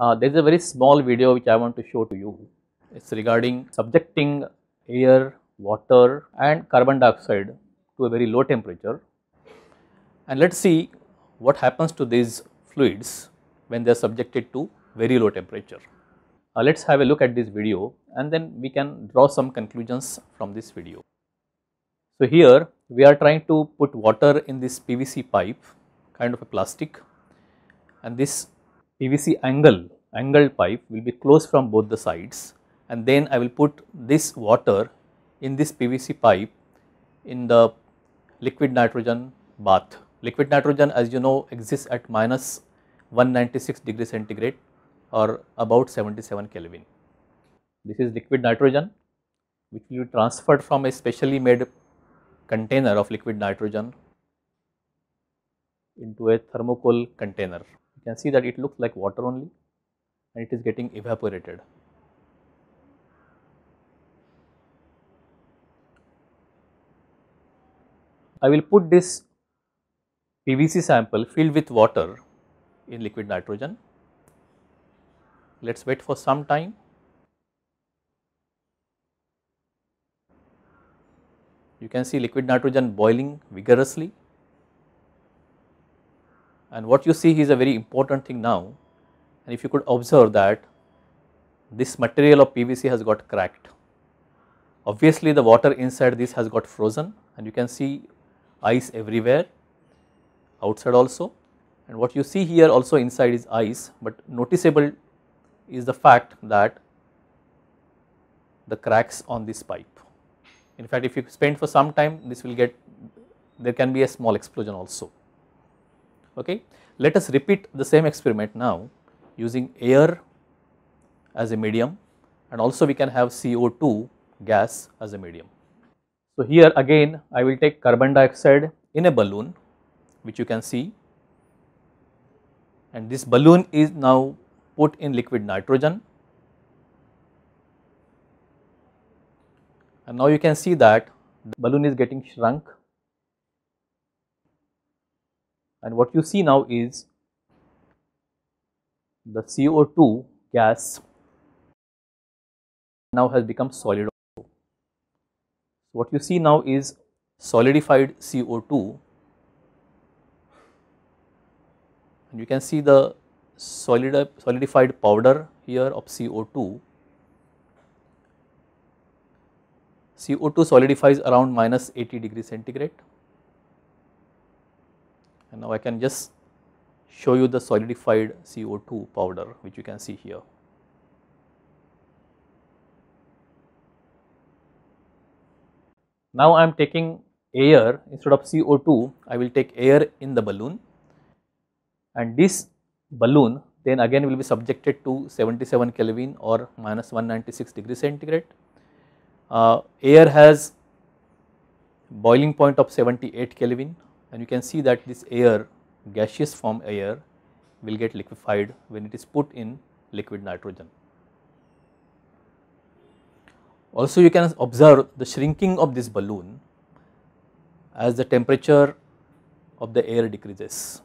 Uh, there is a very small video which I want to show to you. It is regarding subjecting air, water and carbon dioxide to a very low temperature. And let us see what happens to these fluids when they are subjected to very low temperature. Uh, let us have a look at this video and then we can draw some conclusions from this video. So, here we are trying to put water in this PVC pipe kind of a plastic and this PVC angle angled pipe will be closed from both the sides and then I will put this water in this PVC pipe in the liquid nitrogen bath. Liquid nitrogen as you know exists at minus 196 degree centigrade or about 77 Kelvin. This is liquid nitrogen which will be transferred from a specially made container of liquid nitrogen into a thermocol container. You can see that it looks like water only and it is getting evaporated. I will put this PVC sample filled with water in liquid nitrogen. Let us wait for some time. You can see liquid nitrogen boiling vigorously and what you see is a very important thing now and if you could observe that this material of PVC has got cracked. Obviously the water inside this has got frozen and you can see ice everywhere outside also and what you see here also inside is ice but noticeable is the fact that the cracks on this pipe. In fact, if you spend for some time this will get there can be a small explosion also. Okay. Let us repeat the same experiment now using air as a medium and also we can have CO2 gas as a medium. So, here again I will take carbon dioxide in a balloon which you can see and this balloon is now put in liquid nitrogen and now you can see that the balloon is getting shrunk and what you see now is the CO2 gas now has become solid. also. What you see now is solidified CO2 and you can see the solid, solidified powder here of CO2. CO2 solidifies around minus 80 degree centigrade and now I can just show you the solidified CO2 powder which you can see here. Now I am taking air instead of CO2 I will take air in the balloon and this balloon then again will be subjected to 77 Kelvin or minus 196 degree centigrade. Uh, air has boiling point of 78 Kelvin and you can see that this air gaseous form air will get liquefied when it is put in liquid nitrogen. Also you can observe the shrinking of this balloon as the temperature of the air decreases.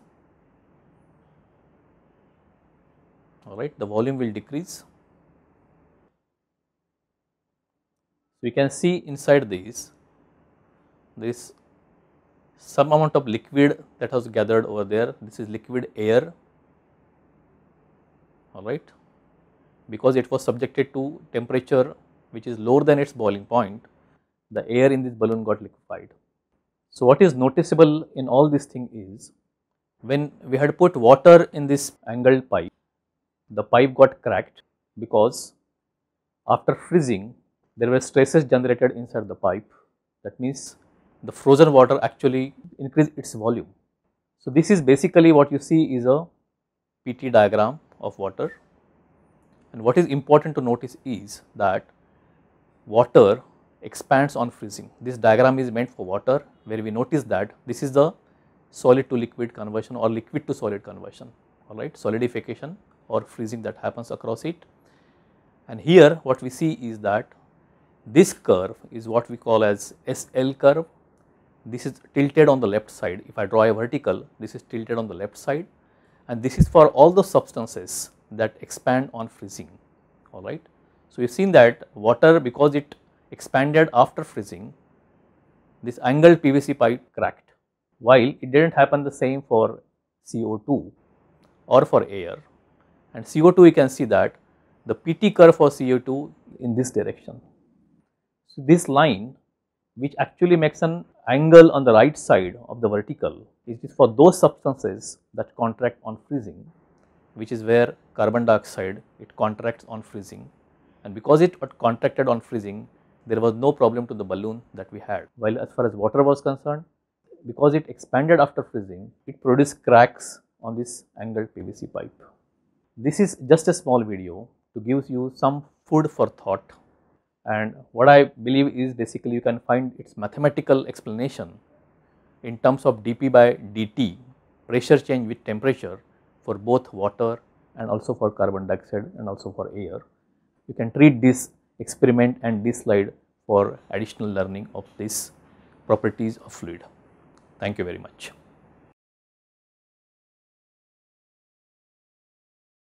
Alright, the volume will decrease. We can see inside this, this some amount of liquid that has gathered over there. This is liquid air. Alright because it was subjected to temperature which is lower than its boiling point the air in this balloon got liquefied. So what is noticeable in all this thing is when we had put water in this angled pipe the pipe got cracked because after freezing there were stresses generated inside the pipe. That means the frozen water actually increase its volume. So, this is basically what you see is a PT diagram of water and what is important to notice is that water expands on freezing. This diagram is meant for water where we notice that this is the solid to liquid conversion or liquid to solid conversion alright solidification or freezing that happens across it. And here what we see is that this curve is what we call as SL curve this is tilted on the left side if I draw a vertical this is tilted on the left side and this is for all the substances that expand on freezing alright. So, you have seen that water because it expanded after freezing this angled PVC pipe cracked while it did not happen the same for CO2 or for air and CO2 we can see that the PT curve for CO2 in this direction. So, this line which actually makes an angle on the right side of the vertical is for those substances that contract on freezing which is where carbon dioxide it contracts on freezing. And because it contracted on freezing there was no problem to the balloon that we had. While as far as water was concerned because it expanded after freezing it produced cracks on this angled PVC pipe. This is just a small video to give you some food for thought and what I believe is basically you can find its mathematical explanation in terms of dP by dt pressure change with temperature for both water and also for carbon dioxide and also for air. You can treat this experiment and this slide for additional learning of these properties of fluid. Thank you very much.